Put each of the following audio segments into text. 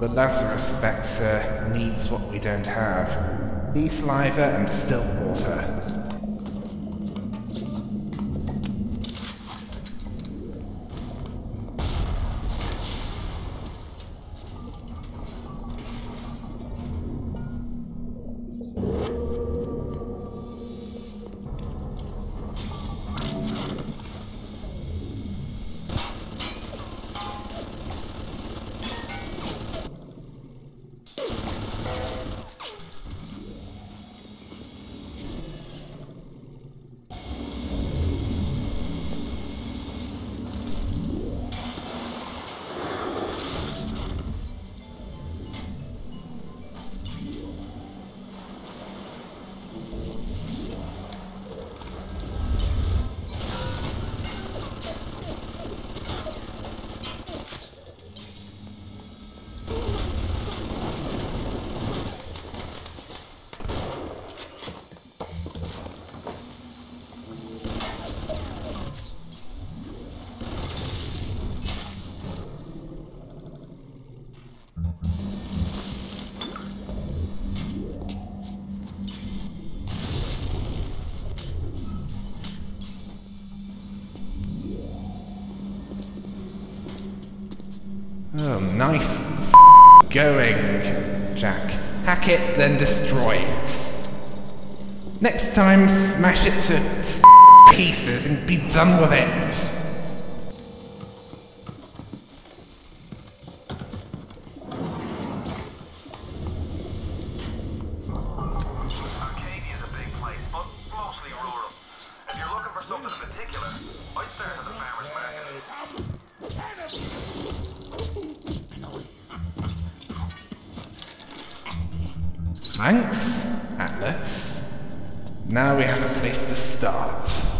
The Lazarus Vector needs what we don't have. Bee saliva and distilled water. Oh, nice going, Jack. Hack it, then destroy it. Next time, smash it to pieces and be done with it. Thanks, Atlas. Now we have a place to start.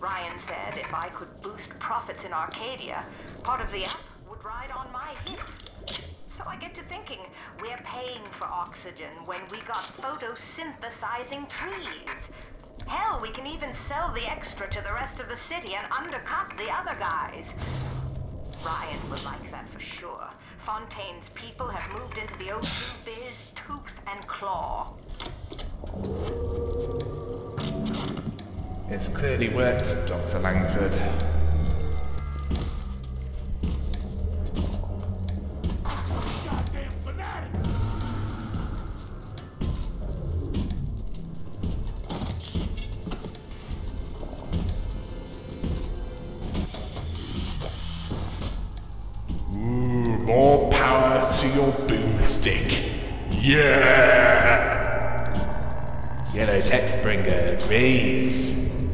Ryan said if I could boost profits in Arcadia, part of the app would ride on my hip. So I get to thinking, we're paying for oxygen when we got photosynthesizing trees. Hell, we can even sell the extra to the rest of the city and undercut the other guys. Ryan would like that for sure. Fontaine's people have moved into the O2 biz tooth and claw. It's clearly worked, Dr. Langford. More power to your boomstick. Yeah! Yellow Textbringer agrees.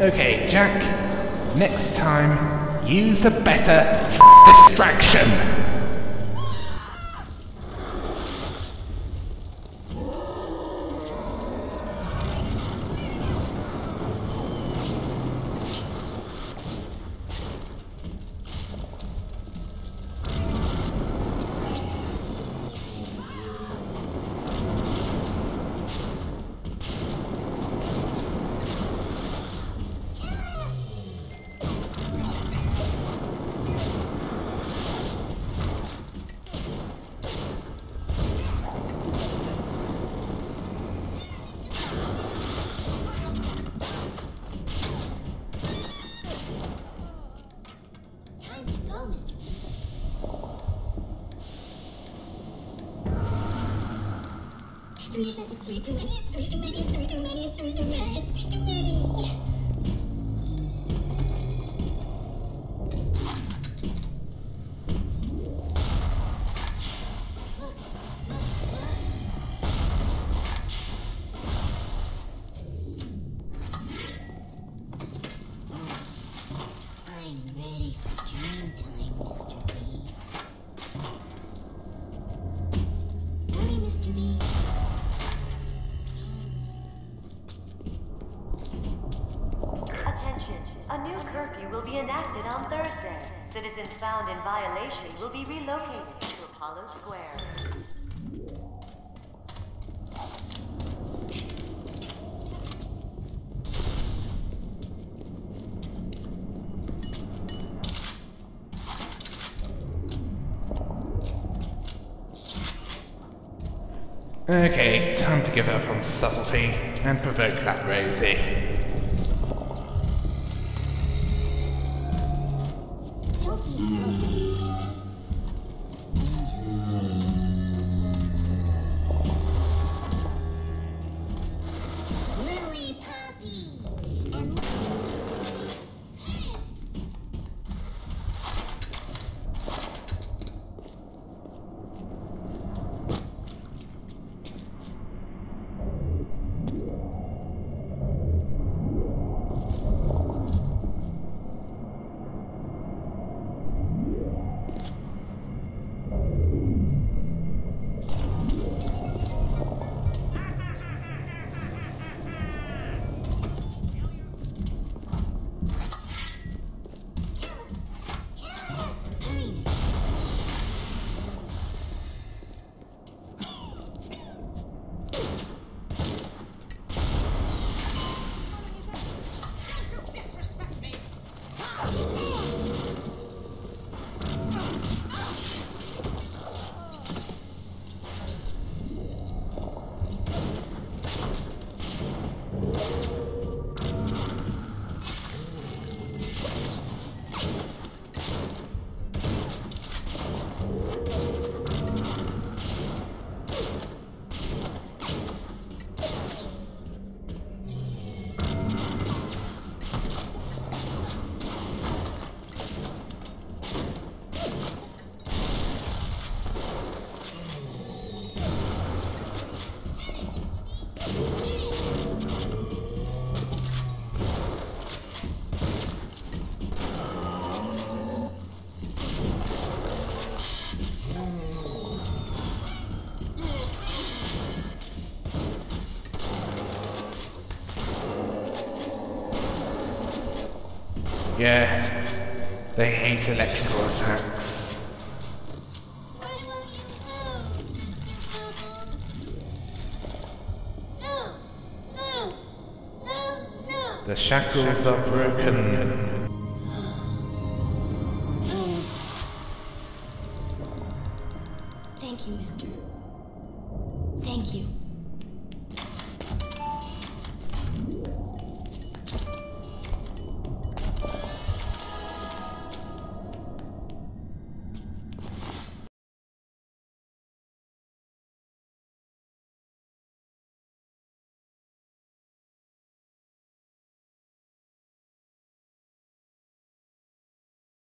Okay, Jack. Next time, use a better distraction. Three three too many, three too many, three too many, three too many, three too many. Citizens found in violation will be relocated to Apollo Square. Okay, time to give up on subtlety and provoke that Rosie. Yeah, they hate electrical attacks. The shackles are broken.